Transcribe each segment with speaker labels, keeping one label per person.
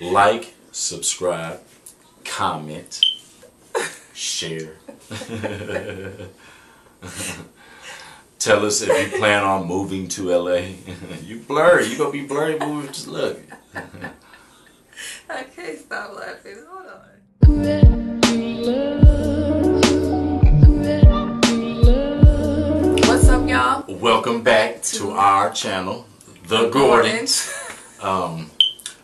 Speaker 1: like, subscribe, comment, share. Tell us if you plan on moving to LA. you blurry. You gonna be blurry moving. Just look.
Speaker 2: I can't stop laughing. Hold on. What's up, y'all?
Speaker 1: Welcome back to our channel, The Gordons. Um,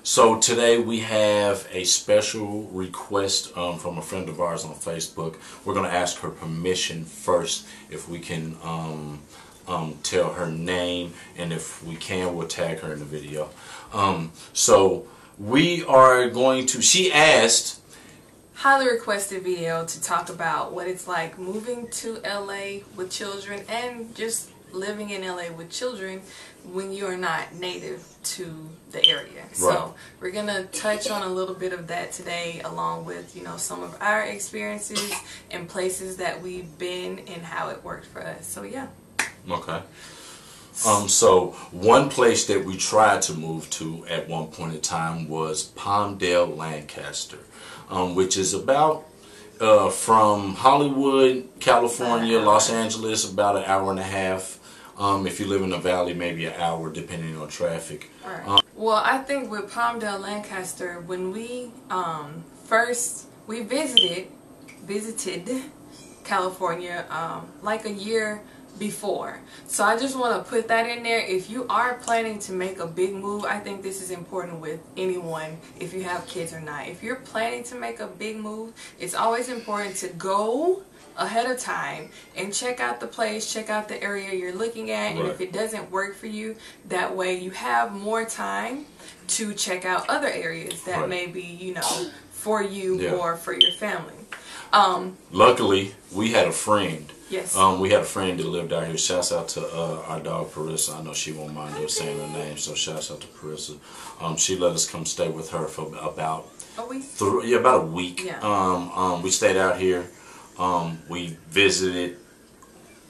Speaker 1: so today we have a special request um, from a friend of ours on Facebook. We're going to ask her permission first if we can um, um, tell her name, and if we can, we'll tag her in the video. Um, so we are going to. She asked.
Speaker 2: Highly requested video to talk about what it's like moving to LA with children and just living in LA with children when you are not native to the area. Right. So we're gonna touch on a little bit of that today, along with you know some of our experiences and places that we've been and how it worked for us. So yeah.
Speaker 1: Okay. Um, so one place that we tried to move to at one point in time was Palmdale, Lancaster, um, which is about uh, from Hollywood, California, Los Angeles, about an hour and a half. Um, if you live in the valley, maybe an hour, depending on traffic.
Speaker 2: Right. Um, well, I think with Palmdale, Lancaster, when we um, first we visited visited California um, like a year before. So I just want to put that in there. If you are planning to make a big move, I think this is important with anyone, if you have kids or not. If you're planning to make a big move, it's always important to go ahead of time and check out the place, check out the area you're looking at, right. and if it doesn't work for you, that way you have more time to check out other areas that right. may be, you know, for you yeah. or for your family. Um,
Speaker 1: Luckily, we had a friend
Speaker 2: Yes.
Speaker 1: Um, we had a friend that lived out here. Shouts out to uh, our dog Parissa. I know she won't mind us saying her name, so shouts out to Parissa. Um, she let us come stay with her for about
Speaker 2: a week.
Speaker 1: Th- yeah, about a week.
Speaker 2: Yeah.
Speaker 1: Um, um, we stayed out here. Um, we visited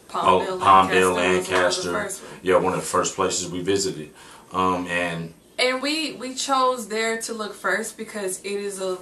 Speaker 2: Palmdale,
Speaker 1: oh, Palmdale Lancaster. Lancaster. Yeah, one of the first places we visited. Um, and
Speaker 2: and we we chose there to look first because it is a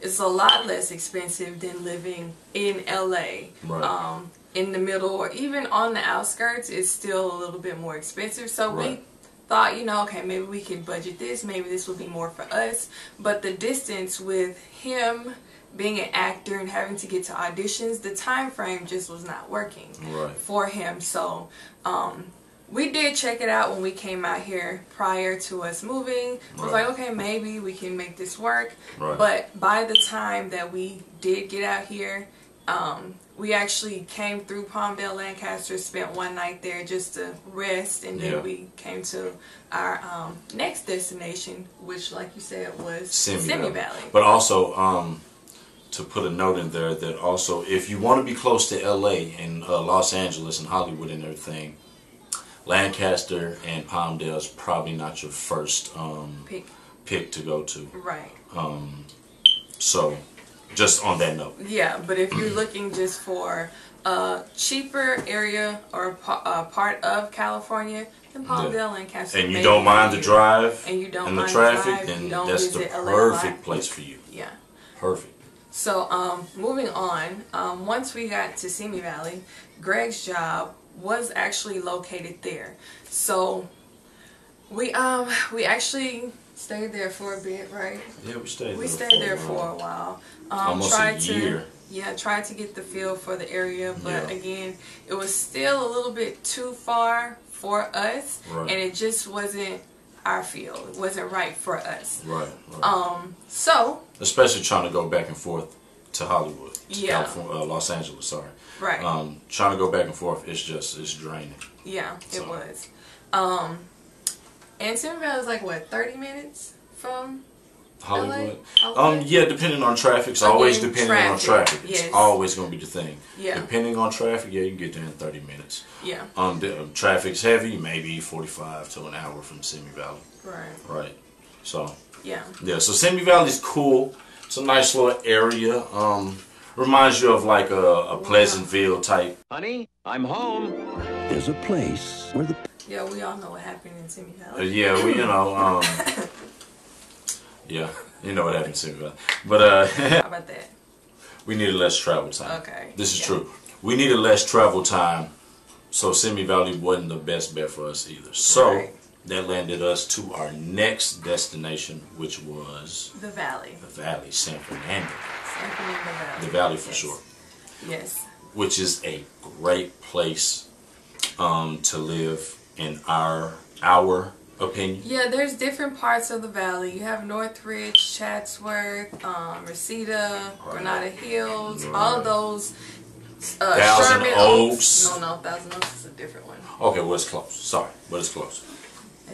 Speaker 2: it's a lot less expensive than living in LA.
Speaker 1: Right.
Speaker 2: Um, in the middle or even on the outskirts it's still a little bit more expensive. So right. we thought, you know, okay, maybe we can budget this, maybe this will be more for us. But the distance with him being an actor and having to get to auditions, the time frame just was not working
Speaker 1: right.
Speaker 2: for him. So um, we did check it out when we came out here prior to us moving. I was like, okay, maybe we can make this work.
Speaker 1: Right.
Speaker 2: But by the time that we did get out here, um, we actually came through Palmdale, Lancaster, spent one night there just to rest, and then yeah. we came to our um, next destination, which, like you said, was Simi, Simi Valley.
Speaker 1: But also, um, to put a note in there that also, if you want to be close to LA and uh, Los Angeles and Hollywood and everything, Lancaster and Palmdale is probably not your first um,
Speaker 2: pick.
Speaker 1: pick to go to.
Speaker 2: Right.
Speaker 1: Um, so just on that note.
Speaker 2: Yeah, but if you're looking just for a cheaper area or a part of California, then Palmdale, yeah. Lancaster.
Speaker 1: And you don't mind the drive
Speaker 2: and you don't
Speaker 1: and
Speaker 2: the
Speaker 1: traffic,
Speaker 2: the
Speaker 1: then that's the perfect place for you.
Speaker 2: Yeah.
Speaker 1: Perfect.
Speaker 2: So, um, moving on, um, once we got to Simi Valley, Greg's job was actually located there. So, we um we actually stayed there for a bit, right?
Speaker 1: Yeah, we stayed.
Speaker 2: We
Speaker 1: there
Speaker 2: stayed there for a while.
Speaker 1: Um, Almost tried a year.
Speaker 2: To, yeah, tried to get the feel for the area, but yeah. again, it was still a little bit too far for us,
Speaker 1: right.
Speaker 2: and it just wasn't our feel. It wasn't right for us.
Speaker 1: Right, right.
Speaker 2: Um. So.
Speaker 1: Especially trying to go back and forth to Hollywood. To
Speaker 2: yeah.
Speaker 1: Uh, Los Angeles. Sorry.
Speaker 2: Right.
Speaker 1: Um. Trying to go back and forth. It's just it's draining.
Speaker 2: Yeah, so. it was. Um. Valley is like what, 30 minutes from
Speaker 1: Hollywood? Um, yeah, depending on traffic. It's always depending traffic, on traffic. It's
Speaker 2: yes.
Speaker 1: always going to be the thing.
Speaker 2: Yeah.
Speaker 1: Depending on traffic, yeah, you can get there in 30 minutes.
Speaker 2: Yeah.
Speaker 1: Um, the, um, traffic's heavy, maybe 45 to an hour from Simi Valley.
Speaker 2: Right.
Speaker 1: Right. So.
Speaker 2: Yeah.
Speaker 1: Yeah. So Simi Valley's cool. It's a nice little area. Um, reminds you of like a, a Pleasantville type.
Speaker 3: Honey, I'm home. There's a place where the
Speaker 2: yeah, we all know what happened in Simi Valley. Uh,
Speaker 1: yeah, we you know, um, Yeah, you know what happened to me. But uh,
Speaker 2: How about that?
Speaker 1: we needed less travel time.
Speaker 2: Okay,
Speaker 1: This is
Speaker 2: yeah.
Speaker 1: true. We needed less travel time, so Simi Valley wasn't the best bet for us either. So
Speaker 2: Right.
Speaker 1: that landed us to our next destination, which was
Speaker 2: The Valley.
Speaker 1: the Valley, San Fernando.
Speaker 2: San Fernando Valley.
Speaker 1: The Valley for
Speaker 2: Yes.
Speaker 1: sure.
Speaker 2: Yes.
Speaker 1: which is a great place um, to live in our our opinion.
Speaker 2: Yeah, there's different parts of the valley. You have Northridge, Chatsworth, um, Reseda,
Speaker 1: Right.
Speaker 2: Granada Hills,
Speaker 1: Right.
Speaker 2: all of those. Uh,
Speaker 1: Thousand
Speaker 2: Sherman
Speaker 1: Oaks.
Speaker 2: No, no, Thousand Oaks is a different one.
Speaker 1: Okay, well it's close. Sorry, but it's close.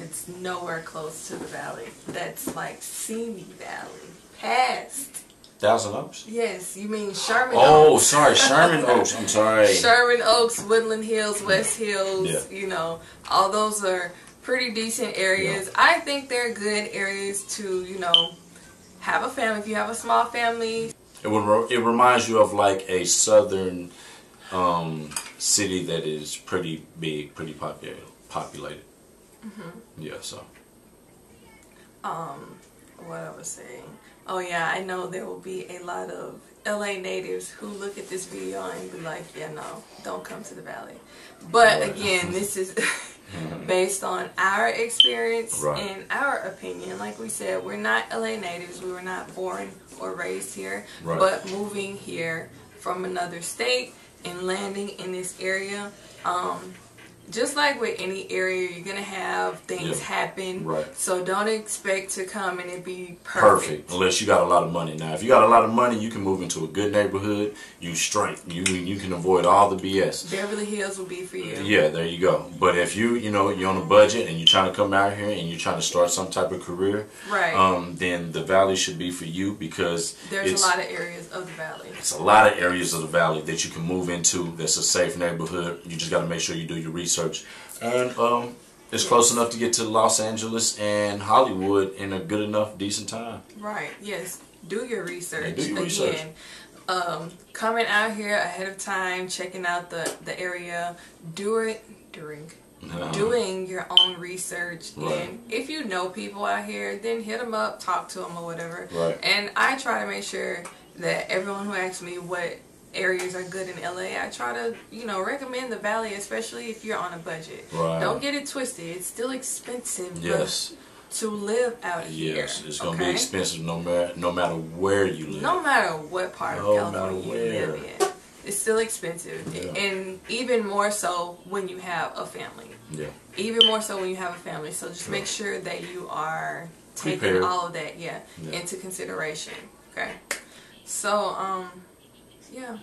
Speaker 2: It's nowhere close to the valley. That's like Simi Valley. Past.
Speaker 1: Thousand Oaks.
Speaker 2: Yes, you mean Sherman
Speaker 1: Oh,
Speaker 2: Oaks.
Speaker 1: sorry, Sherman Oaks. I'm sorry.
Speaker 2: Sherman Oaks, Woodland Hills, West Hills,
Speaker 1: Yeah.
Speaker 2: you know, all those are pretty decent areas. I think they're good areas to, you know, have a family. If you have a small family,
Speaker 1: It would. It reminds you of like a southern um, city that is pretty big, pretty populated. Populated.
Speaker 2: Mm-hmm.
Speaker 1: Yeah. So.
Speaker 2: um, what I was saying. Oh yeah, I know there will be a lot of LA natives who look at this video and be like, yeah, no, don't come to the valley. But again, this is based on our experience
Speaker 1: Right.
Speaker 2: and our opinion. Like we said, we're not LA natives. We were not born or raised here.
Speaker 1: Right.
Speaker 2: But moving here from another state and landing in this area, um, just like with any area, you're gonna have things
Speaker 1: Yeah.
Speaker 2: happen.
Speaker 1: Right.
Speaker 2: So don't expect to come and it be perfect.
Speaker 1: perfect unless you got a lot of money. Now, if you got a lot of money, you can move into a good neighborhood. You straight. You you can avoid all the BS.
Speaker 2: Beverly Hills will be for you.
Speaker 1: Yeah, there you go. But if you you know you're on a budget and you're trying to come out here and you're trying to start some type of career,
Speaker 2: Right.
Speaker 1: um, then the valley should be for you because
Speaker 2: There's a lot of areas of the valley.
Speaker 1: it's a lot of areas of the valley that you can move into. That's a safe neighborhood. You just got to make sure you do your research, and um, it's close enough to get to Los Angeles and Hollywood in a good enough decent time.
Speaker 2: Right. Yes. Do your research.
Speaker 1: Yeah, do your
Speaker 2: Again,
Speaker 1: research.
Speaker 2: Um, coming out here ahead of time, checking out the the area, do it during
Speaker 1: Uh,
Speaker 2: doing your own research
Speaker 1: Right.
Speaker 2: and if you know people out here then hit them up talk to them or whatever
Speaker 1: Right.
Speaker 2: and i try to make sure that everyone who asks me what areas are good in la i try to you know recommend the valley especially if you're on a budget
Speaker 1: Right.
Speaker 2: don't get it twisted it's still expensive
Speaker 1: Yes.
Speaker 2: to live out here
Speaker 1: Yes, it's gonna be expensive no matter no matter where you live.
Speaker 2: no matter what part
Speaker 1: No
Speaker 2: of california you live in it's still expensive
Speaker 1: Yeah.
Speaker 2: and even more so when you have a family
Speaker 1: Yeah,
Speaker 2: even more so when you have a family. So just make sure that you are taking
Speaker 1: Prepared.
Speaker 2: all of that, yeah,
Speaker 1: Yeah.
Speaker 2: into consideration. Okay. So, um, yeah,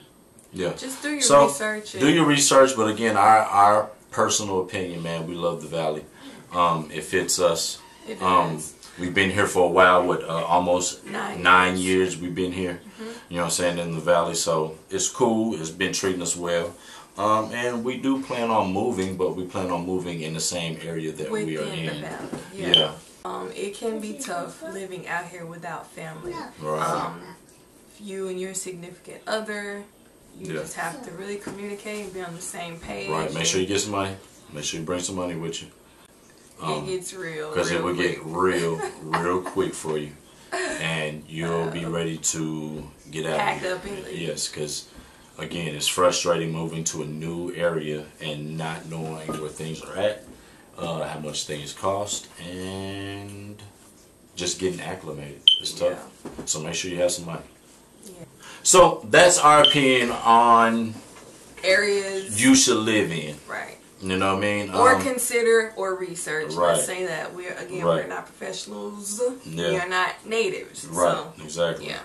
Speaker 1: yeah.
Speaker 2: just do your
Speaker 1: So
Speaker 2: research.
Speaker 1: do your research, but again, our our personal opinion, man, we love the valley. Um, it fits us.
Speaker 2: It
Speaker 1: Um, we've been here for a while. What uh, almost
Speaker 2: Nine
Speaker 1: nine
Speaker 2: years.
Speaker 1: years we've been here. You know what I'm saying in the valley, so it's cool. It's been treating us well. Um, and we do plan on moving, but we plan on moving in the same area that we are
Speaker 2: Within
Speaker 1: in.
Speaker 2: yeah.
Speaker 1: Yeah.
Speaker 2: Um, it can be tough living out here without family.
Speaker 1: Right.
Speaker 2: Um, you and your significant other, you
Speaker 1: Yeah.
Speaker 2: just have to really communicate and be on the same page.
Speaker 1: right. Make sure you get some money. Make sure you bring some money with you.
Speaker 2: it gets real.
Speaker 1: because it will get real, real quick for you, and you'll be ready to get out.
Speaker 2: Packed
Speaker 1: of
Speaker 2: up and leave.
Speaker 1: Yes, because again, it's frustrating moving to a new area and not knowing where things are at, uh, how much things cost, and just getting acclimated. It's tough. So make sure you have some money.
Speaker 2: Yeah.
Speaker 1: So that's our opinion on
Speaker 2: Areas.
Speaker 1: you should live in.
Speaker 2: right.
Speaker 1: You know what I mean?
Speaker 2: or
Speaker 1: Um,
Speaker 2: consider or research.
Speaker 1: right.
Speaker 2: Let's say that we're again
Speaker 1: Right.
Speaker 2: we're not professionals.
Speaker 1: Yeah.
Speaker 2: We are not natives.
Speaker 1: right.
Speaker 2: So
Speaker 1: exactly.
Speaker 2: yeah.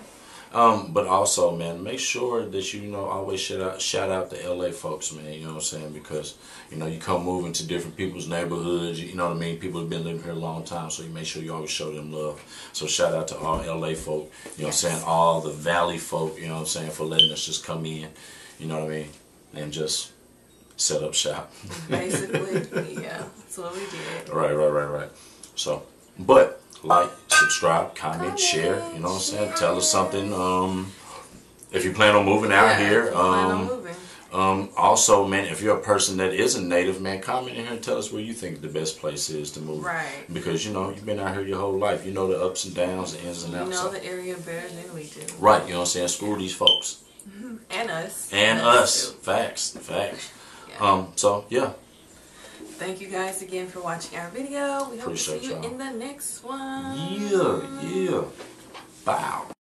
Speaker 1: Um, but also, man, make sure that you, you know always shout out shout out the LA folks, man. You know what I'm saying? Because you know you come moving to different people's neighborhoods. You know what I mean? People have been living here a long time, so you make sure you always show them love. So shout out to all LA folk. You know what I'm saying? All the Valley folk. You know what I'm saying for letting us just come in. You know what I mean? And just set up shop.
Speaker 2: Basically, yeah. That's what we did.
Speaker 1: Right, right, right, right. So, but like, subscribe, comment, share. You know what I'm saying? Tell us something. Um, if you plan on moving out
Speaker 2: Yeah,
Speaker 1: here,
Speaker 2: if plan on
Speaker 1: um,
Speaker 2: moving.
Speaker 1: Um, also, man, if you're a person that is a native, man, comment in here and tell us where you think the best place is to move.
Speaker 2: Right.
Speaker 1: Because you know you've been out here your whole life. You know the ups and downs, the ins and outs.
Speaker 2: You
Speaker 1: know
Speaker 2: the area better than we do.
Speaker 1: Right. You know what I'm saying? Screw these folks
Speaker 2: And us.
Speaker 1: and us.
Speaker 2: too.
Speaker 1: Facts. Facts.
Speaker 2: Yeah.
Speaker 1: Um. So yeah.
Speaker 2: Thank you guys again for watching our video. We hope to
Speaker 1: Appreciate
Speaker 2: see you in the next one.
Speaker 1: Yeah. Yeah. Bow.